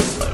Bye.